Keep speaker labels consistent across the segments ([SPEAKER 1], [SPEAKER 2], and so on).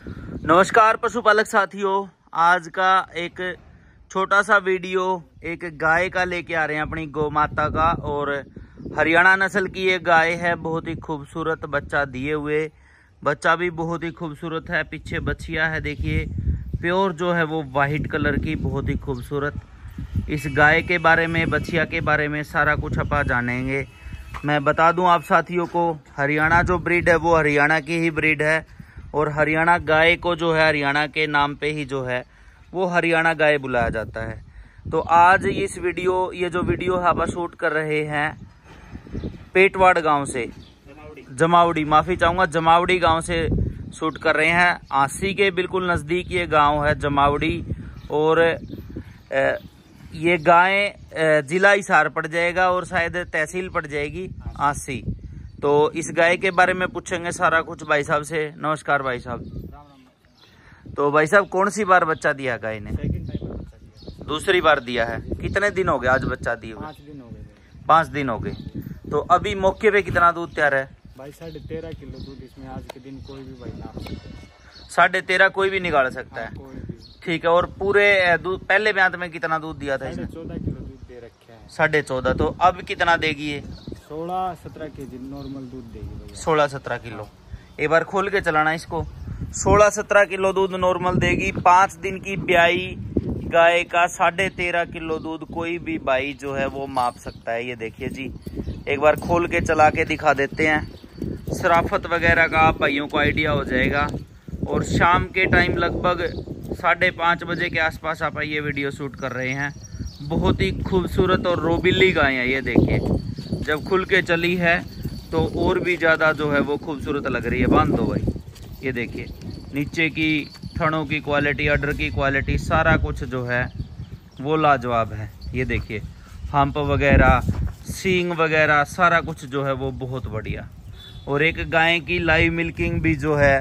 [SPEAKER 1] नमस्कार, पशुपालक साथियों। आज का एक छोटा सा वीडियो, एक गाय का लेके आ रहे हैं अपनी गौ माता का, और हरियाणा नस्ल की ये गाय है, बहुत ही खूबसूरत बच्चा दिए हुए। बच्चा भी बहुत ही खूबसूरत है, पीछे बछिया है, देखिए। प्योर जो है वो वाइट कलर की, बहुत ही खूबसूरत। इस गाय के बारे में, बछिया के बारे में सारा कुछ अपा जानेंगे। मैं बता दूँ आप साथियों को, हरियाणा जो ब्रीड है, वो हरियाणा की ही ब्रीड है। और हरियाणा गाय को जो है, हरियाणा के नाम पे ही जो है, वो हरियाणा गाय बुलाया जाता है। तो आज इस वीडियो, ये जो वीडियो हम शूट कर रहे हैं पेटवाड़ गाँव से। जमावड़ी, माफ़ी चाहूँगा, जमावड़ी गाँव से शूट कर रहे हैं। आसी के बिल्कुल नज़दीक ये गाँव है, जमावड़ी। और ये गाय जिला हिसार पड़ जाएगा और शायद तहसील पड़ जाएगी आसी। दिन हो गए आज बच्चा दिए पाँच दिन हो गए। तो अभी मौके पे कितना दूध तैयार है?
[SPEAKER 2] भाई साढ़े तेरह किलो दूध इसमें आज के दिन कोई भी भाई है।
[SPEAKER 1] साढ़े तेरह कोई भी निकाल सकता हाँ,
[SPEAKER 2] है।
[SPEAKER 1] ठीक है और पूरे दूध पहले ब्यांत में कितना दूध दिया था इसने?
[SPEAKER 2] चौदह किलो दूध दे रखे हैं।
[SPEAKER 1] साढ़े चौदह तो अब कितना देगी ये?
[SPEAKER 2] सोलह सत्रह के जी नॉर्मल दूध देगी
[SPEAKER 1] सोलह सत्रह किलो। एक बार खोल के चलाना इसको। सोलह सत्रह किलो दूध नॉर्मल देगी। पाँच दिन की ब्याई, गाय का साढ़े तेरह किलो दूध कोई भी भाई जो है वो माप सकता है। ये देखिए जी, एक बार खोल के चला के दिखा देते हैं। शराफत वगैरह का आप भाइयों को आइडिया हो जाएगा। और शाम के टाइम लगभग साढ़े पाँच बजे के आसपास आप ये वीडियो शूट कर रहे हैं। बहुत ही खूबसूरत और रोबिल्ली गाय है, ये देखिए। जब खुल के चली है तो और भी ज़्यादा जो है वो खूबसूरत लग रही है। बाँध दो भाई। ये देखिए नीचे की थनों की क्वालिटी अडर की क्वालिटी सारा कुछ जो है वो लाजवाब है। ये देखिए हम्प वगैरह सींग वगैरह सारा कुछ जो है वो बहुत बढ़िया। और एक गाय की लाइव मिल्किंग भी जो है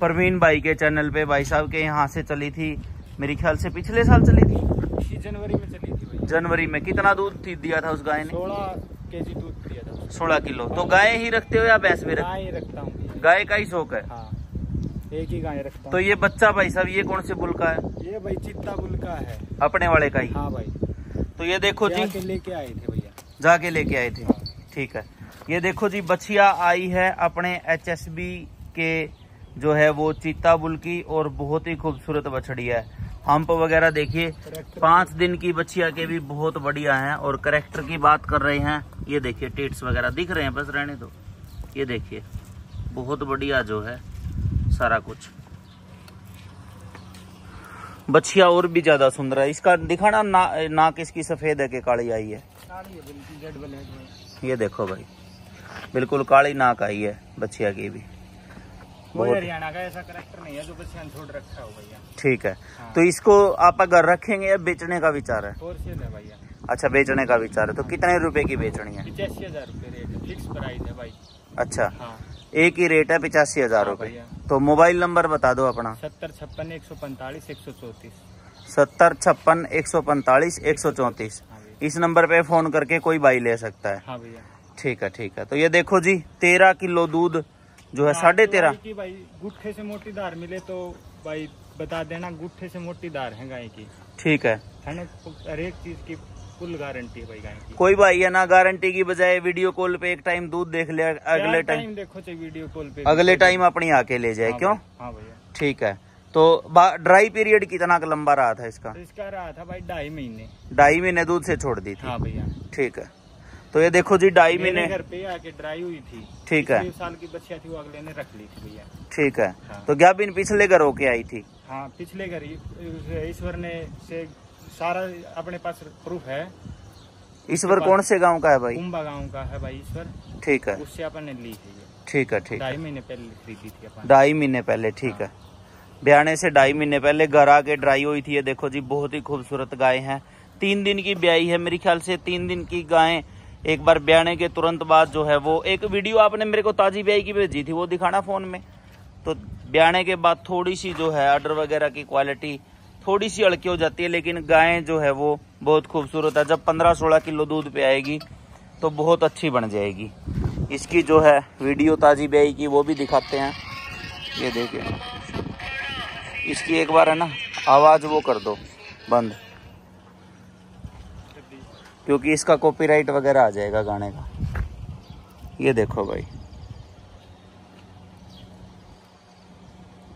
[SPEAKER 1] परवीन भाई के चैनल पे भाई साहब के यहाँ से चली थी। मेरे ख्याल से पिछले साल चली थी?
[SPEAKER 2] जनवरी में चली थी
[SPEAKER 1] जनवरी में कितना दूध थी दिया था उस गाय ने?
[SPEAKER 2] के जी दूध दिया था।
[SPEAKER 1] सोलह किलो। तो गाय ही रखते हो या भैंस भी रखते
[SPEAKER 2] गाय रखता हूँ।
[SPEAKER 1] गाय का ही शौक है?
[SPEAKER 2] हाँ एक ही गाय रखता तो
[SPEAKER 1] ये बच्चा भाई साहब ये कौन से बुल का है?
[SPEAKER 2] ये भाई चित्ता बुल का है।
[SPEAKER 1] अपने वाले का ही?
[SPEAKER 2] हाँ भाई।
[SPEAKER 1] तो ये देखो जी।
[SPEAKER 2] लेके आए थे भैया।
[SPEAKER 1] जाके लेके आए थे। ठीक है। ये देखो जी बछिया आई है अपने एचएसबी के जो है वो चीता बुल की और बहुत ही खूबसूरत बछड़ी है। हम्प वगैरह देखिए।
[SPEAKER 2] पाँच
[SPEAKER 1] दिन की बछिया के भी बहुत बढ़िया हैं और करेक्टर की बात कर रहे हैं। ये देखिए टेट्स वगैरह दिख रहे हैं बस रहने दो। ये देखिए बहुत बढ़िया जो है सारा कुछ। बछिया और भी ज़्यादा सुंदर है। इसका दिखाना ना नाक इसकी सफ़ेद है कि काली आई है। ये देखो भाई बिल्कुल काली नाक आई है बछिया की भी।
[SPEAKER 2] कोई हरियाणा का ऐसा करेक्टर नहीं है जो बच्चे छोड़ रखा हो भैया।
[SPEAKER 1] ठीक है।
[SPEAKER 2] हाँ। तो
[SPEAKER 1] इसको आप अगर रखेंगे या बेचने का विचार है।
[SPEAKER 2] फोर सेल है भैया।
[SPEAKER 1] अच्छा बेचने का विचार है। तो कितने रुपए की बेचनी है?
[SPEAKER 2] पिचासी हज़ार रूपए फिक्स प्राइस है भाई।
[SPEAKER 1] अच्छा।
[SPEAKER 2] हाँ।
[SPEAKER 1] एक ही रेट है पिचासी हज़ार हाँ रुपए। तो मोबाइल नंबर बता दो अपना।
[SPEAKER 2] सत्तर छप्पन एक सौ पैंतालीस एक सौ चौतीस।
[SPEAKER 1] सत्तर छप्पन एक सौ पैंतालीस एक सौ चौंतीस।
[SPEAKER 2] हाँ
[SPEAKER 1] इस नंबर पे फ़ोन करके कोई बाई ले सकता है।
[SPEAKER 2] हाँ भैया।
[SPEAKER 1] ठीक है ठीक है। तो ये देखो जी तेरह किलो दूध जो है हाँ, साढ़े तेरह।
[SPEAKER 2] की भाई गुट्ठे से मोटी दार मिले तो भाई बता देना गुट्ठे से मोटी दार है गाय की।
[SPEAKER 1] ठीक है।
[SPEAKER 2] है ना हर एक चीज़ की फुल गारंटी है भाई गाय की।
[SPEAKER 1] कोई भाई है ना गारंटी की बजाय वीडियो कॉल पे एक टाइम दूध देख ले अगले टाइम
[SPEAKER 2] देखो चाहे वीडियो कॉल पे अगले टाइम
[SPEAKER 1] अपनी आके ले जाए हाँ क्यों?
[SPEAKER 2] हाँ भैया।
[SPEAKER 1] ठीक है। तो ड्राई पीरियड कितना लंबा रहा था इसका?
[SPEAKER 2] इसका रहा था भाई ढाई महीने।
[SPEAKER 1] ढाई महीने दूध से छोड़ दी थी।
[SPEAKER 2] हाँ भैया।
[SPEAKER 1] ठीक है। तो ये देखो जी ढाई महीने।
[SPEAKER 2] घर पे आके ड्राई हुई थी। ठीक है। साल की बच्चिया थी वो अगले ने रख ली थी भैया।
[SPEAKER 1] ठीक है।
[SPEAKER 2] हाँ।
[SPEAKER 1] तो क्या बिन पिछले घर होके आई थी?
[SPEAKER 2] हाँ पिछले घर ईश्वर ने से सारा अपने पास प्रूफ है।
[SPEAKER 1] ईश्वर कौन से गाँव का है भाई?
[SPEAKER 2] कुंभा गाँव का है भाई ईश्वर।
[SPEAKER 1] ठीक है।
[SPEAKER 2] उससे अपन ने ली थी
[SPEAKER 1] ठीक है ठीक है। ढाई
[SPEAKER 2] महीने पहले खरीदी थी अपन।
[SPEAKER 1] ढाई महीने पहले ठीक है। ब्याने से ढाई महीने पहले घर आके ड्राई हुई थी ये देखो जी बहुत ही खूबसूरत गाय है। तीन दिन की ब्याई है मेरे ख्याल से तीन दिन की गाय एक बार ब्याने के तुरंत बाद जो है वो एक वीडियो आपने मेरे को ताजी ब्याई की भेजी थी, वो दिखाना फ़ोन में। तो ब्याने के बाद थोड़ी सी जो है ऑर्डर वगैरह की क्वालिटी थोड़ी सी अड़की हो जाती है, लेकिन गायें जो है वो बहुत खूबसूरत है। जब पंद्रह सोलह किलो दूध पे आएगी तो बहुत अच्छी बन जाएगी। इसकी जो है वीडियो ताजी ब्याई की, वो भी दिखाते हैं। ये देखिए। इसकी एक बार है ना, आवाज़ वो कर दो, बंद। क्योंकि इसका कॉपीराइट वगैरह आ जाएगा गाने का। ये देखो भाई।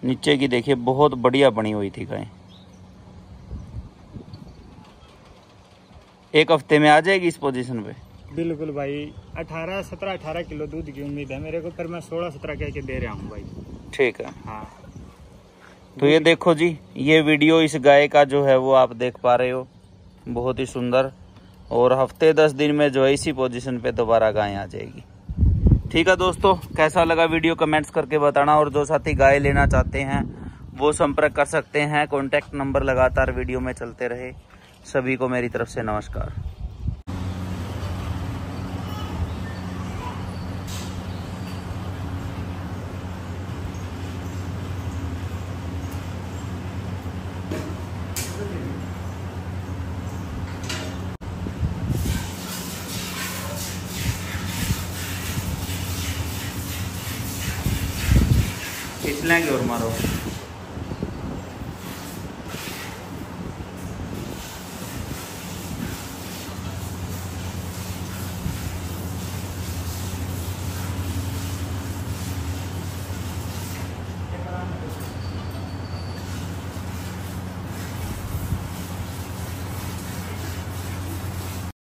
[SPEAKER 1] नीचे की देखिए बहुत बढ़िया बनी हुई थी गाय। एक हफ़्ते में आ जाएगी इस पोजीशन पे?
[SPEAKER 2] बिल्कुल भाई 18 17 18 किलो दूध की उम्मीद है मेरे को पर मैं 16 17 कह के दे रहा हूँ भाई।
[SPEAKER 1] ठीक है।
[SPEAKER 2] हाँ। तो ये
[SPEAKER 1] देखो जी ये वीडियो इस गाय का जो है वो आप देख पा रहे हो। बहुत ही सुंदर। और हफ़्ते दस दिन में जो है इसी पोजीशन पे दोबारा गाय आ जाएगी। ठीक है दोस्तों, कैसा लगा वीडियो कमेंट्स करके बताना और जो साथी गाय लेना चाहते हैं, वो संपर्क कर सकते हैं। कॉन्टैक्ट नंबर लगातार वीडियो में चलते रहे। सभी को मेरी तरफ़ से नमस्कार। फिसलेंगे और मारो।